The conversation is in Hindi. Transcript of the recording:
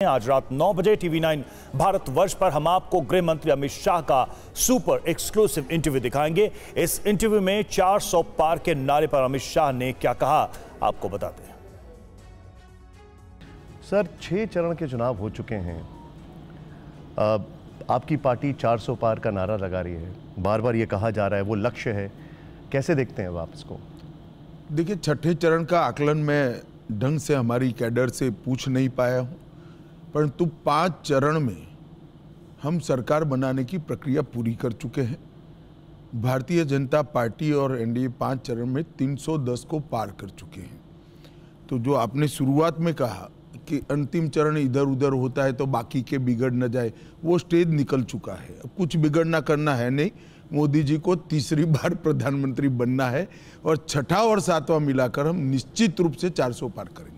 आज रात 9 बजे टीवी 9 भारतवर्ष पर हम आपको गृह मंत्री अमित शाह का सुपर एक्सक्लूसिव इंटरव्यू दिखाएँगे। इस इंटरव्यू में 400 पार के नारे पर अमित शाह ने क्या कहा आपको बताते हैं। सर छह चरण के चुनाव हो चुके हैं। आपकी पार्टी 400 पार का नारा लगा रही है। बार बार ये कहा जा रहा है वो लक्ष्य है। कैसे देखते हैं अब आप इसको? देखिए छठे चरण का आकलन में ढंग से हमारी कैडर से पूछ नहीं पाया हूँ। परंतु पाँच चरण में हम सरकार बनाने की प्रक्रिया पूरी कर चुके हैं। भारतीय जनता पार्टी और एनडीए पाँच चरण में 310 को पार कर चुके हैं। तो जो आपने शुरुआत में कहा कि अंतिम चरण इधर उधर होता है तो बाकी के बिगड़ न जाए, वो स्टेज निकल चुका है। अब कुछ बिगड़ना करना है नहीं, मोदी जी को तीसरी बार प्रधानमंत्री बनना है और छठा और सातवां मिलाकर हम निश्चित रूप से 400 पार करेंगे।